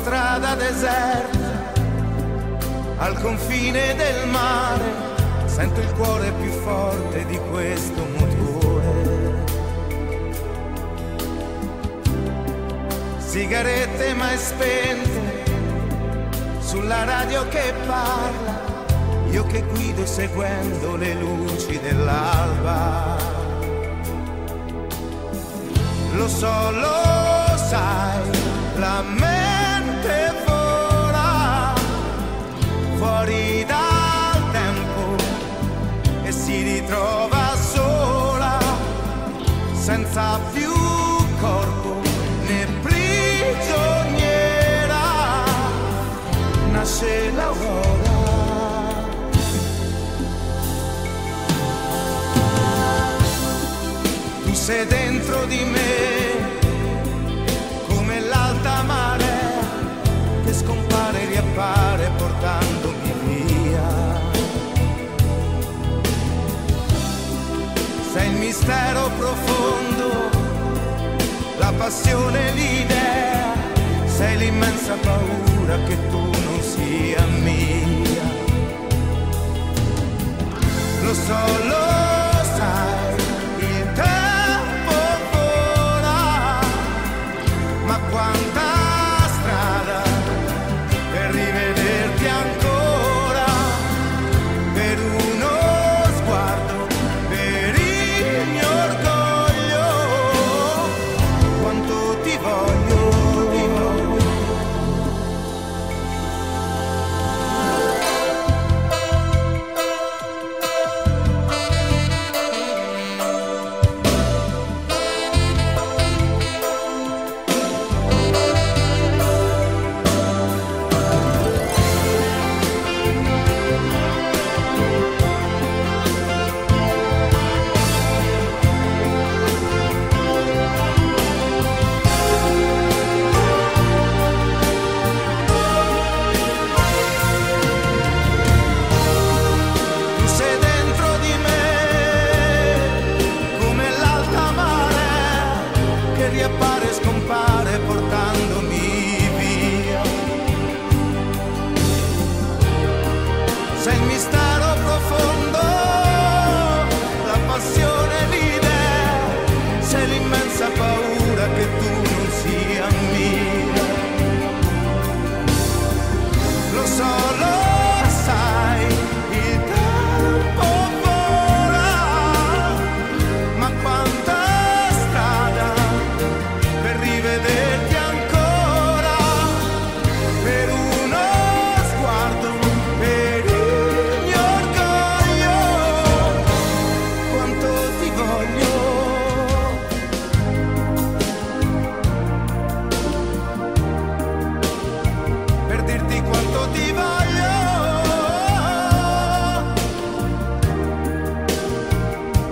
strada deserta, al confine del mare, sento il cuore più forte di questo motore. Sigarette mai spente, sulla radio che parla, io che guido seguendo le luci dell'alba. Lo so, lo sai, la mente senza più corpo né prigioniera. Nasce l'aurora. Tu sei dentro di me passione, l'idea, sei l'immensa paura che tu non sia mia. Lo so, lo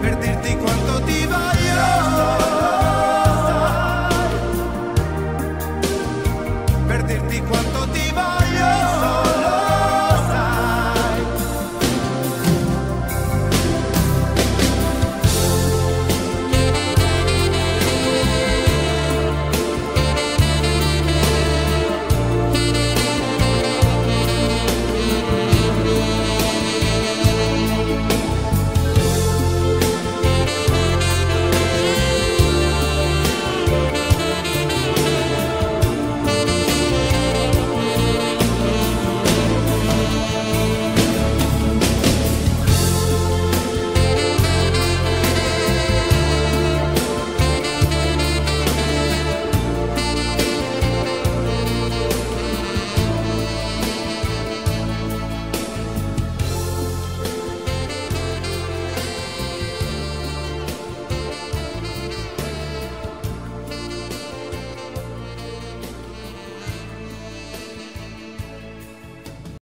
convertirte en